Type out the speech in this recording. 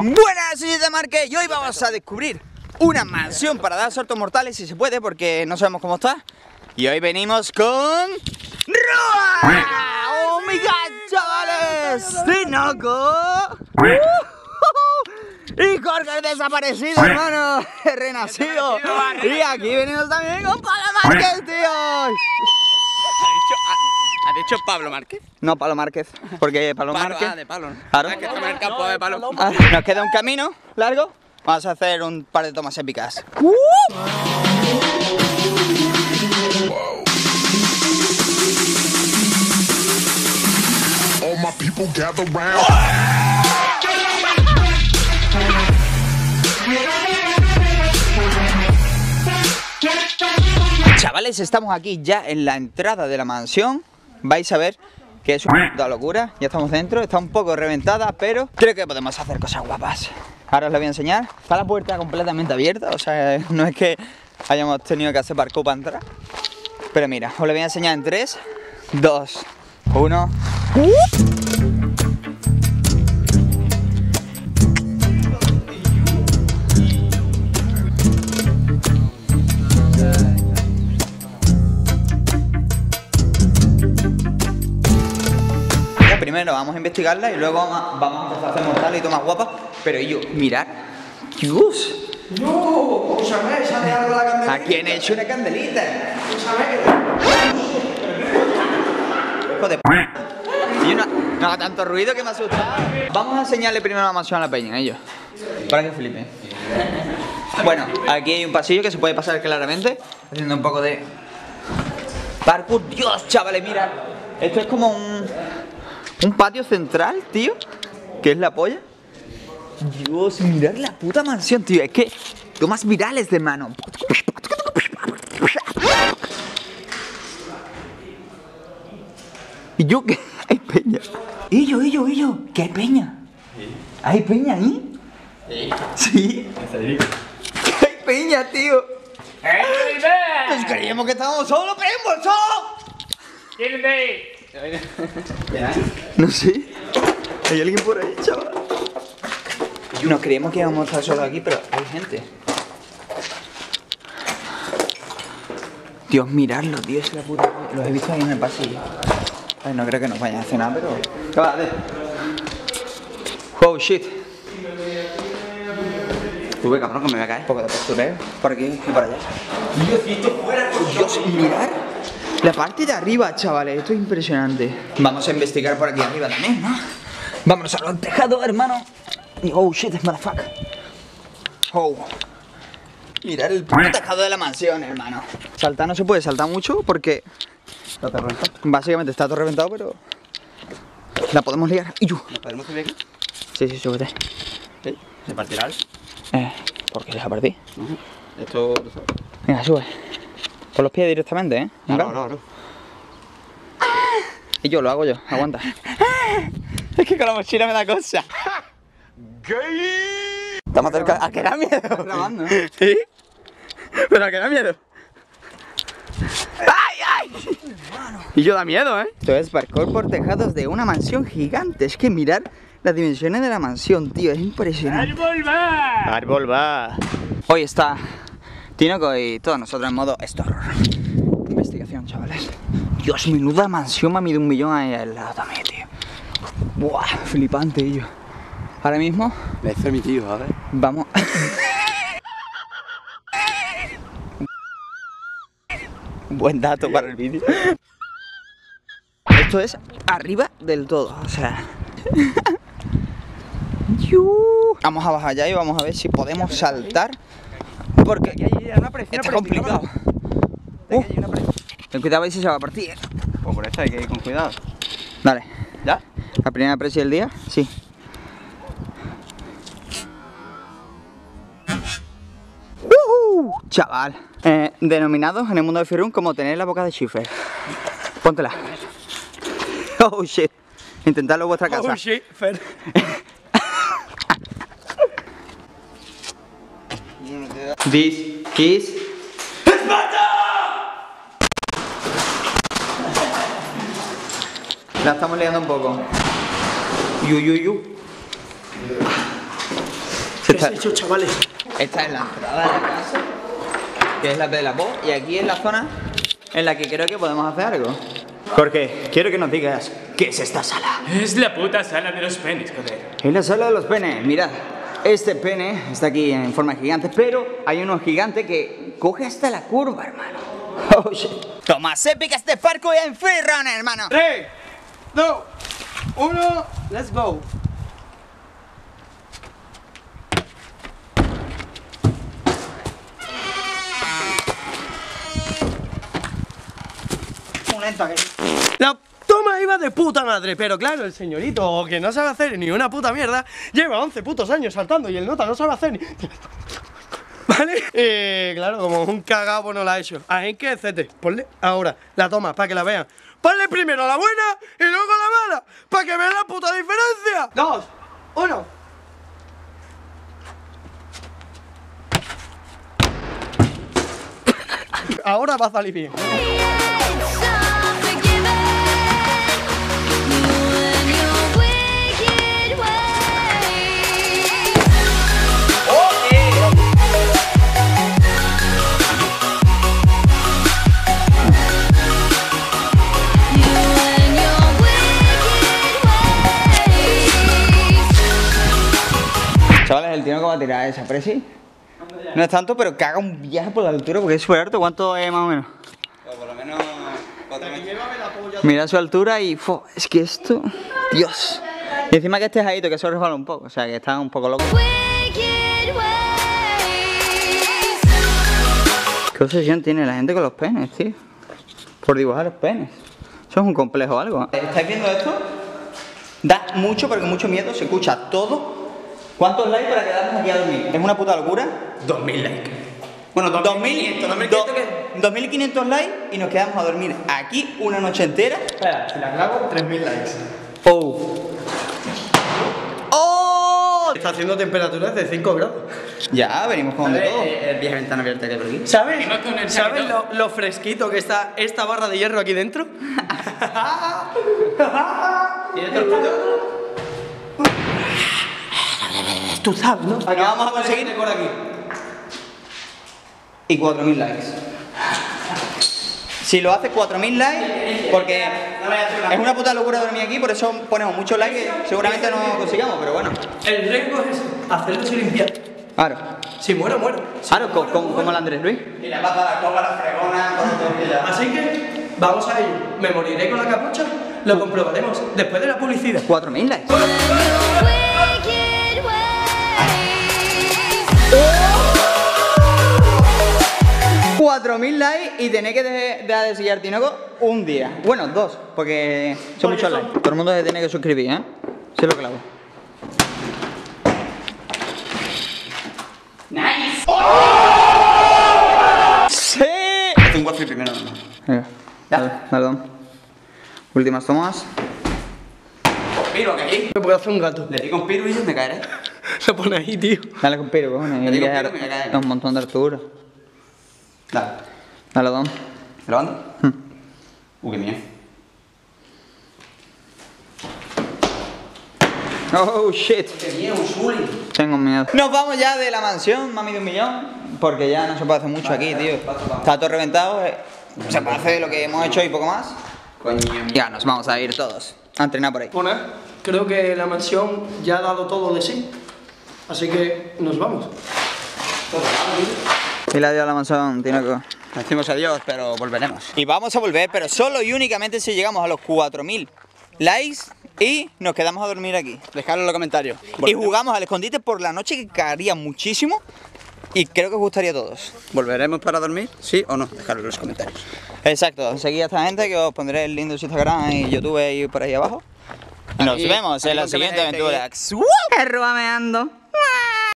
Buenas, soy de Marque y hoy vamos a descubrir una mansión para dar saltos mortales si se puede, porque no sabemos cómo está. Y hoy venimos con... ¡Roa! ¡Oh my god, chavales! ¡Tinoco! Y Jorge el desaparecido, hermano, renacido. Y aquí venimos también con Pablo Márquez, tío. ¿Has dicho Pablo Márquez? No, Pablo Márquez, porque Pablo Márquez. ah, de Pablo. ¿no? Claro. Que está en el campo de Pablo. Nos queda un camino largo. Vamos a hacer un par de tomas épicas. All my people gather round. Chavales, estamos aquí ya en la entrada de la mansión. Vais a ver que es una locura. Ya estamos dentro, está un poco reventada, pero creo que podemos hacer cosas guapas. Ahora os lo voy a enseñar. Está la puerta completamente abierta, o sea, no es que hayamos tenido que hacer parkour para entrar. Pero mira, os lo voy a enseñar en 3, 2, 1. Vamos a investigarla y luego vamos a, empezar a hacer mortales y tomas guapas. Pero yo, mirad. Dios, No, escúchame, sale algo la candelita. ¿a quién he hecho una candelita? Escúchame que Hijo de p. Y no, no haga tanto ruido que me asusta. Vamos a enseñarle primero la mansión a la peña, ellos. Para que flipen. Bueno, aquí hay un pasillo que se puede pasar claramente, haciendo un poco de parkour. Dios, chavales, mira. Esto es como un, un patio central, tío, que es la polla. Dios, mirad la puta mansión, tío. Es que tomas virales de mano. ¿Y yo qué? Hay peña. ¿Y yo, y yo, y yo? ¿Qué hay peña? ¿Hay peña ahí? Sí. ¿Qué hay peña, tío? Nos creíamos que estábamos solos, pero hemos solo. No sé. Hay alguien por ahí, chaval. Nos creíamos que íbamos a estar solos aquí, pero hay gente. Dios, miradlo, tío, es la puta. Los he visto ahí en el pasillo. Ay, no creo que nos vayan a nada, pero. ¿Qué va? De... Oh shit. Tuve cabrón que me voy a caer. Poco de postureo. Por aquí y por allá. Dios, esto fuera. Dios, mirad. La parte de arriba, chavales. Esto es impresionante. Vamos a investigar por aquí arriba también, ¿no? Vámonos a los tejados, hermano. Y- Oh shit, motherfucker. Oh. Mirad el puto tejado de la mansión, hermano. Saltar no se puede saltar mucho porque ¿Lo te reventó? básicamente está todo reventado, pero la podemos liar. Y yo. ¿Nos podemos subir aquí? Sí, sí, súbete. Sí. ¿Se partirá algo? Eh, ¿por qué se ha partido? Esto... lo sabes. Venga, sube. Con los pies directamente, ¿eh? No, no, no, no. Y yo lo hago yo, aguanta. es que con la mochila me da cosa. Estamos cerca. ¿A qué da miedo? grabando. ¿Sí? Pero a qué da miedo. ¡Ay, ay! Y yo da miedo, ¿eh? Esto es parkour por tejados de una mansión gigante. Es que mirar las dimensiones de la mansión, tío, es impresionante. Árbol va. Hoy está Tinoco y todos nosotros en modo store. Investigación, chavales. Dios, menuda mansión mami de un millón ahí al lado también, tío. Buah, flipante, tío. Ahora mismo Me dice mi tío, a ver. vamos. Buen dato para el vídeo. Esto es arriba del todo, o sea. Vamos a bajar allá y vamos a ver si podemos saltar. Porque está complicado. Uh, ten cuidado a ver si se va a partir. Pues por eso hay que ir con cuidado. Dale, ¿Ya? la primera presión del día, sí. ¡Ujú! Chaval, eh, denominados en el mundo de Firun como tener la boca de Schiffer. Póntela. Oh shit. Intentadlo en vuestra casa. shit, Fer. This is. La estamos liando un poco. Yu, yu, yu. Esta- hecho, chavales? Esta es la entrada de la casa, que es la de la voz, y aquí es la zona en la que creo que podemos hacer algo. Jorge, quiero que nos digas, ¿qué es esta sala? Es la puta sala de los penes, joder. Es la sala de los penes, mirad. Este pene está aquí en forma gigante, pero hay uno gigante que coge hasta la curva, hermano. Oh, shit. Toma, épica este parkour en free run, hermano. 3, 2, 1, let's go. Muy lento que- La toma iba de puta madre, pero claro, el señorito que no sabe hacer ni una puta mierda, lleva 11 putos años saltando y el nota no sabe hacer ni... ¿Vale? Eh, claro, como un cagado pues no la ha hecho. Así que, cete, ponle ahora la toma para que la vean. Ponle primero la buena y luego la mala, para que vean la puta diferencia. Dos, uno. Ahora va a salir bien. El tío que va a tirar esa presi. No es tanto, pero caga un viaje por la altura porque es súper alto. ¿Cuánto es más o menos? Por lo menos 4 metros. Mira su altura y fo, es que esto. Dios. Y encima que este jadito, que eso resbala un poco. O sea, que está un poco loco. ¿Qué obsesión tiene la gente con los penes, tío? Por dibujar los penes. Eso es un complejo o algo. ¿Estáis viendo esto? Da mucho, porque mucho miedo. Se escucha todo. ¿Cuántos likes para quedarnos aquí a dormir? ¿Es una puta locura? 2000 likes. Bueno, 2.500 2.500 likes y nos quedamos a dormir aquí una noche entera. Espera, si la clavo, 3000 likes. ¡Oh! ¡Oh! Está haciendo temperaturas de 5 grados. Ya, venimos con de todo. El viaje ventana abierta que hay por aquí. ¿Sabes? ¿Sabes lo, lo fresquito que está esta barra de hierro aquí dentro? ¿Tienes todo Tú sabes, ¿no? Aquí vamos a conseguir por aquí. y 4.000 likes. Si lo hace 4.000 likes, porque es una puta locura dormir aquí, por eso ponemos muchos likes que seguramente no consigamos, pero bueno. El riesgo es hacerlo sin limpiar. Claro. Si muero, muero. Claro, co- como, como el Andrés Luis. Y la pata, la copa, la fregona, todo ya. Así que vamos a ello. Me moriré con la capucha. Lo comprobaremos después de la publicidad. 4.000 likes. 4.000 likes y tenéis que dejar de seguir a Tinoco un día. Bueno, dos, porque son muchos likes. Todo el mundo se tiene que suscribir, ¿eh? Sí lo clavo. ¡Nice! ¡Sí! Haz un waffle primero. ¿no? Venga, dale, Dom. Últimas tomas. Piro, que aquí. Me puedo hacer un gato. Le di con piro y yo me caeré. Lo pone ahí, tío. Dale con piro, cojones. Y digo que piro, mira, cae. da un montón de altura. Dale. Dale, Dom. ¿Te lo ando? Uh, qué miedo. Oh shit. Tengo miedo. Nos vamos ya de la mansión, mami de un millón, porque ya no se puede hacer mucho aquí, tío. Está todo reventado. eh. Se puede hacer lo que hemos hecho y poco más. Coño. Ya nos vamos a ir todos a entrenar por ahí. Bueno, creo que la mansión ya ha dado todo de sí. Así que nos vamos. Y la dio a la mansión, tiene que... Decimos adiós, pero volveremos. Y vamos a volver, pero solo y únicamente si llegamos a los 4000 likes y nos quedamos a dormir aquí. Dejadlo en los comentarios. Y jugamos al escondite por la noche que cagaría muchísimo y creo que os gustaría a todos. ¿Volveremos para dormir? ¿Sí o no? Dejadlo en los comentarios. Exacto, seguid a esta gente que os pondré el link de su Instagram y YouTube y por ahí abajo. Y nos vemos en la siguiente aventura. Ruameando.